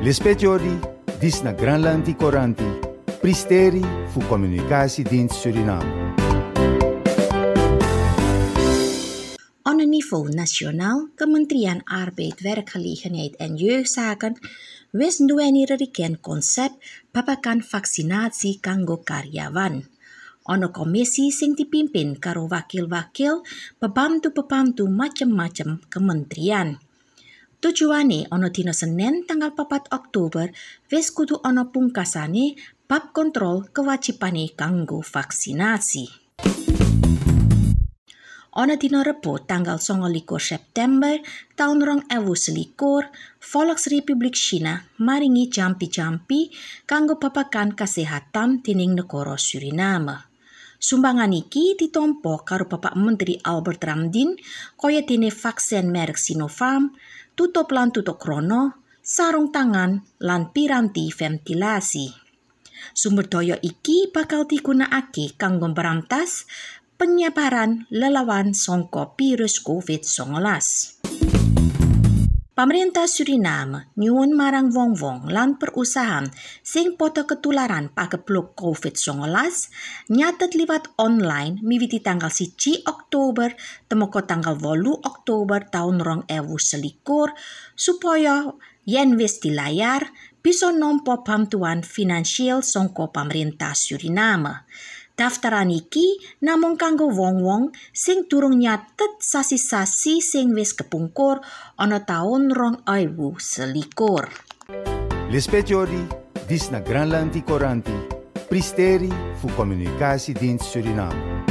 Lispet Jodi, dis na Granlanti Coranti, pristeri fu Dienst Suriname. On een niveau nasionaal, Kementerian Arbeid, Werkgelegenheid en Jeugdzaken wis nduweni reriken konsep papakan vaksinasi kanggo karyawan. Ono komisi sing dipimpin karo wakil-wakil pembantu-pembantu macem-macem kementerian. Tujuane ono dina Senin tanggal 4 Oktober wis kudu ono pungkasane bab kontrol kewajibane kanggo vaksinasi. Ono dina Rebo tanggal 29 September tahun rong ewu selikur, Republik China maringi jampi-jampi kanggo papakan kesehatan tining negara Suriname. Sumbangan iki ditompo karo Bapak Menteri Albert Ramdin kaya dene vaksin merek Sinopharm, tutup lan tutup krono, sarung tangan, lan piranti ventilasi. Sumber daya iki bakal digunakake kanggo berantas penyebaran lelawan songko virus COVID-19. Pemerintah Suriname nyuwun marang wong-wong lan perusahaan sing poto ketularan pakeblok COVID-19 nyatet liwat online miwiti tanggal 1 Oktober temoko tanggal 8 Oktober tahun rong ewu selikur supaya yen wis dilayar bisa nompo bantuan finansial songko pemerintah Suriname. Daftaran iki namung kanggo wong-wong sing durung nyatet sasi-sasi sing wis kepungkur ana taun rong ewu selikur. Lispet dis na Granlanti Coranti, pristeri fu Dienst Suriname.